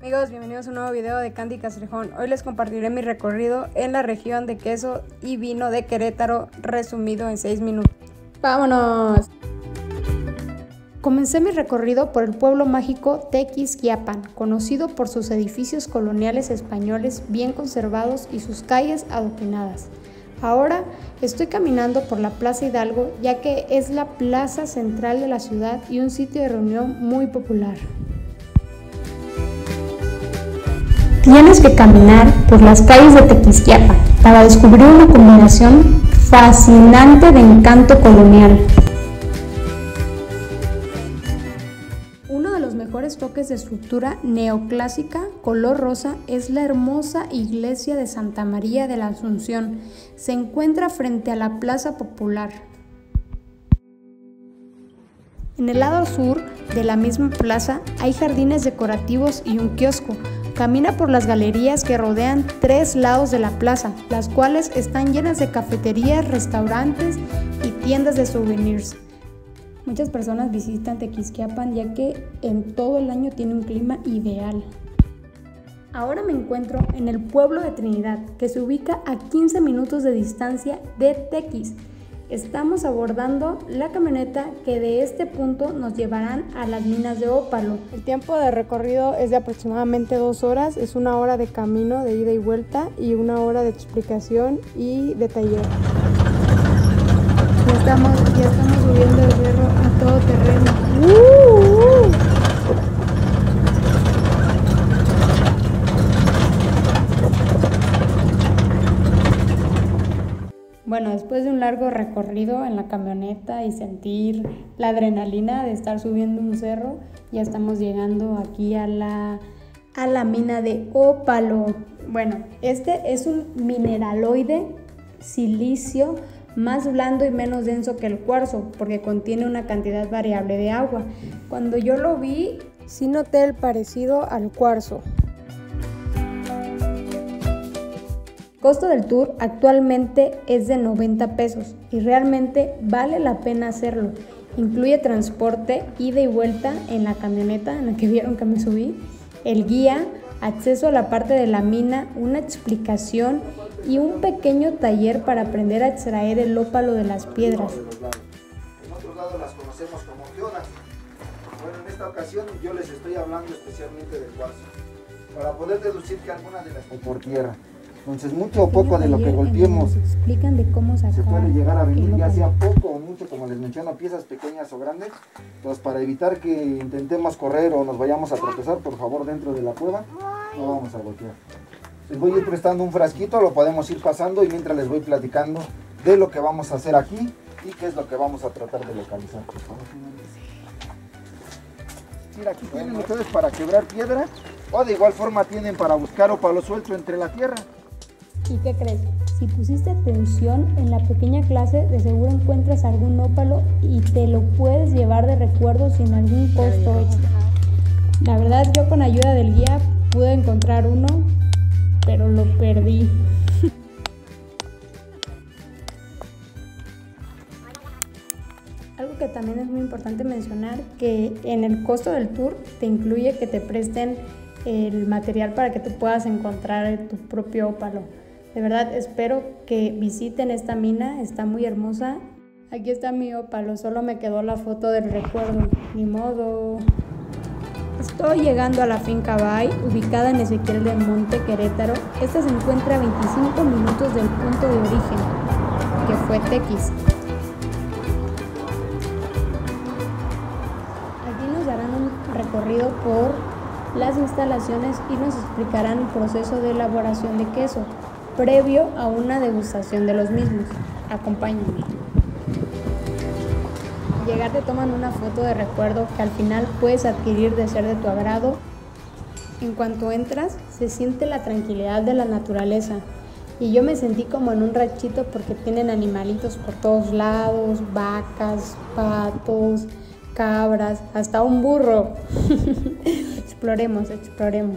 Amigos, bienvenidos a un nuevo video de Candy Castrejón. Hoy les compartiré mi recorrido en la región de queso y vino de Querétaro, resumido en 6 minutos. ¡Vámonos! Comencé mi recorrido por el pueblo mágico Tequisquiapan, conocido por sus edificios coloniales españoles bien conservados y sus calles adoquinadas. Ahora estoy caminando por la Plaza Hidalgo ya que es la plaza central de la ciudad y un sitio de reunión muy popular. Tienes que caminar por las calles de Tequisquiapan para descubrir una combinación fascinante de encanto colonial. Uno de los mejores toques de estructura neoclásica color rosa es la hermosa iglesia de Santa María de la Asunción. Se encuentra frente a la Plaza Popular. En el lado sur de la misma plaza hay jardines decorativos y un kiosco, Camina por las galerías que rodean tres lados de la plaza, las cuales están llenas de cafeterías, restaurantes y tiendas de souvenirs. Muchas personas visitan Tequisquiapan ya que en todo el año tiene un clima ideal. Ahora me encuentro en el pueblo de Trinidad, que se ubica a 15 minutos de distancia de Tequis, Estamos abordando la camioneta que de este punto nos llevarán a las minas de ópalo. El tiempo de recorrido es de aproximadamente dos horas, es una hora de camino de ida y vuelta y una hora de explicación y de taller. Ya estamos, ya estamos subiendo el cerro a todo terreno. ¡Uh, uh! Bueno, después de largo recorrido en la camioneta y sentir la adrenalina de estar subiendo un cerro, ya estamos llegando aquí a la, a la mina de ópalo. Bueno, este es un mineraloide silicio más blando y menos denso que el cuarzo, porque contiene una cantidad variable de agua. Cuando yo lo vi, sí noté el parecido al cuarzo. Costo del tour actualmente es de 90 pesos y realmente vale la pena hacerlo. Incluye transporte, ida y vuelta en la camioneta en la que vieron que me subí, el guía, acceso a la parte de la mina, una explicación y un pequeño taller para aprender a extraer el ópalo de las piedras. En otros lados las conocemos como geodas. Bueno, en esta ocasión yo les estoy hablando especialmente del cuarzo, para poder deducir que algunas de las por tierra. Entonces, mucho o poco de lo que golpeemos explican de cómo se puede llegar a venir, ya sea poco o mucho, como les menciono, piezas pequeñas o grandes. Entonces, para evitar que intentemos correr o nos vayamos a tropezar, por favor, dentro de la cueva, no vamos a golpear. Les voy a ir prestando un frasquito, lo podemos ir pasando y mientras les voy platicando de lo que vamos a hacer aquí y qué es lo que vamos a tratar de localizar. Mira, aquí tienen ustedes para quebrar piedra o de igual forma tienen para buscar o palo suelto entre la tierra. ¿Y qué crees? Si pusiste atención en la pequeña clase, de seguro encuentras algún ópalo y te lo puedes llevar de recuerdo sin algún costo extra. La verdad, yo con ayuda del guía pude encontrar uno, pero lo perdí. Algo que también es muy importante mencionar, que en el costo del tour te incluye que te presten el material para que tú puedas encontrar tu propio ópalo. De verdad espero que visiten esta mina, está muy hermosa. Aquí está mi ópalo, solo me quedó la foto del recuerdo, ni modo. Estoy llegando a la finca Bay, ubicada en Ezequiel del Monte, Querétaro. Esta se encuentra a 25 minutos del punto de origen, que fue Tequis. Aquí nos darán un recorrido por las instalaciones y nos explicarán el proceso de elaboración de queso previo a una degustación de los mismos. Acompáñenme. Llegar te toman una foto de recuerdo que al final puedes adquirir de ser de tu agrado. En cuanto entras, se siente la tranquilidad de la naturaleza. Y yo me sentí como en un ranchito porque tienen animalitos por todos lados, vacas, patos, cabras, hasta un burro. exploremos, exploremos.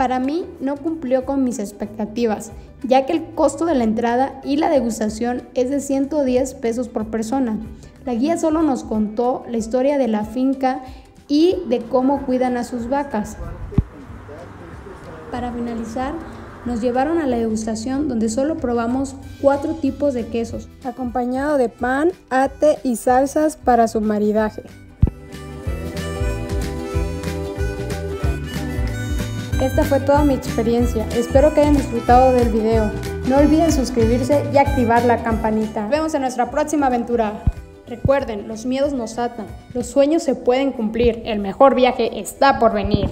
Para mí no cumplió con mis expectativas, ya que el costo de la entrada y la degustación es de 110 pesos por persona. La guía solo nos contó la historia de la finca y de cómo cuidan a sus vacas. Para finalizar, nos llevaron a la degustación donde solo probamos cuatro tipos de quesos, acompañado de pan, ate y salsas para su maridaje. Esta fue toda mi experiencia, espero que hayan disfrutado del video. No olviden suscribirse y activar la campanita. Nos vemos en nuestra próxima aventura. Recuerden, los miedos nos atan, los sueños se pueden cumplir, el mejor viaje está por venir.